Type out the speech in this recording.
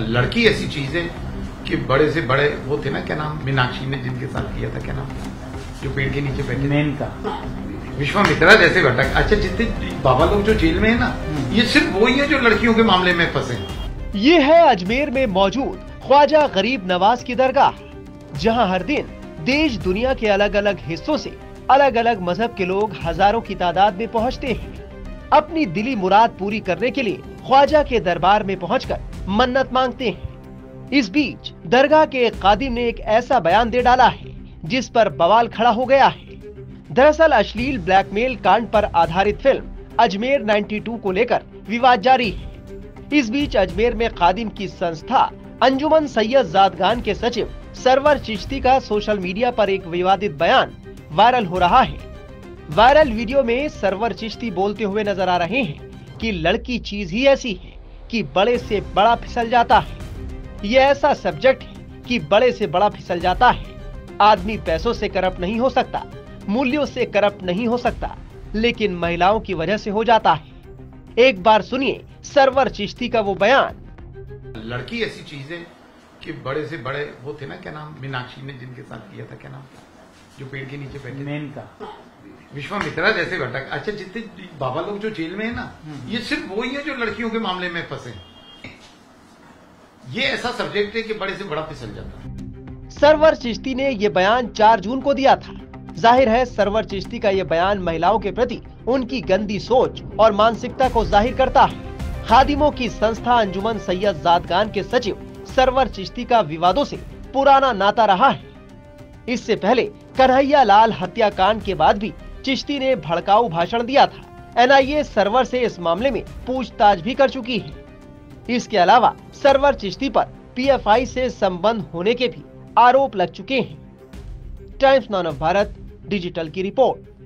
लड़की ऐसी चीज़ है कि बड़े से बड़े वो थे ना क्या नाम? मीनाक्षी ने जिनके साथ किया था क्या नाम? जो पेड़ के नीचे बैठे थे। मेनका विश्वामित्रा जैसे भटक अच्छा जितने बाबा लोग जो जेल में है ना ये सिर्फ़ वही है जो लड़कियों के मामले में फंसे ये है अजमेर में मौजूद ख्वाजा गरीब नवाज़ की दरगाह, जहाँ हर दिन देश दुनिया के अलग अलग हिस्सों से अलग अलग मज़हब के लोग हज़ारों की तादाद में पहुँचते हैं। अपनी दिली मुराद पूरी करने के लिए ख्वाजा के दरबार में पहुंचकर मन्नत मांगते हैं। इस बीच दरगाह के एक कादिम ने एक ऐसा बयान दे डाला है, जिस पर बवाल खड़ा हो गया है। दरअसल अश्लील ब्लैकमेल कांड पर आधारित फ़िल्म अजमेर 92 को लेकर विवाद जारी है। इस बीच अजमेर में खादिम की संस्था अंजुमन सैयद जादगान के सचिव सरवर चिश्ती का सोशल मीडिया पर एक विवादित बयान वायरल हो रहा है। वायरल वीडियो में सरवर चिश्ती बोलते हुए नज़र आ रहे हैं कि लड़की चीज़ ही ऐसी है कि बड़े से बड़ा फिसल जाता है। ये ऐसा सब्जेक्ट है कि बड़े से बड़ा फिसल जाता है। आदमी पैसों से करप्ट नहीं हो सकता, मूल्यों से करप्ट नहीं हो सकता, लेकिन महिलाओं की वजह से हो जाता है। एक बार सुनिए सरवर चिश्ती का वो बयान। लड़की ऐसी चीज़ है कि बड़े से बड़े वो थे ना क्या नाम? मीनाक्षी ने जिनके साथ किया था क्या नाम? जो पेड़ के नीचे बैठे विश्वामित्रा जैसे भटक अच्छा जितने बाबा लोग जो जेल में है ना ये सिर्फ़ वही है जो लड़कियों के मामले में फंसे ये ऐसा सब्जेक्ट है कि बड़े से बड़ा फिसल जाता है। सरवर चिश्ती ने ये बयान 4 जून को दिया था। ज़ाहिर है सरवर चिश्ती का ये बयान महिलाओं के प्रति उनकी गंदी सोच और मानसिकता को ज़ाहिर करता है। खादिमों की संस्था अंजुमन सैयद जादगान के सचिव सरवर चिश्ती का विवादों से पुराना नाता रहा है। इससे पहले कन्हैया लाल हत्याकांड के बाद भी चिश्ती ने भड़काऊ भाषण दिया था। एनआईए सरवर से इस मामले में पूछताछ भी कर चुकी है। इसके अलावा सरवर चिश्ती पर पीएफआई से संबंध होने के भी आरोप लग चुके हैं। Times Now of Bharat Digital की रिपोर्ट।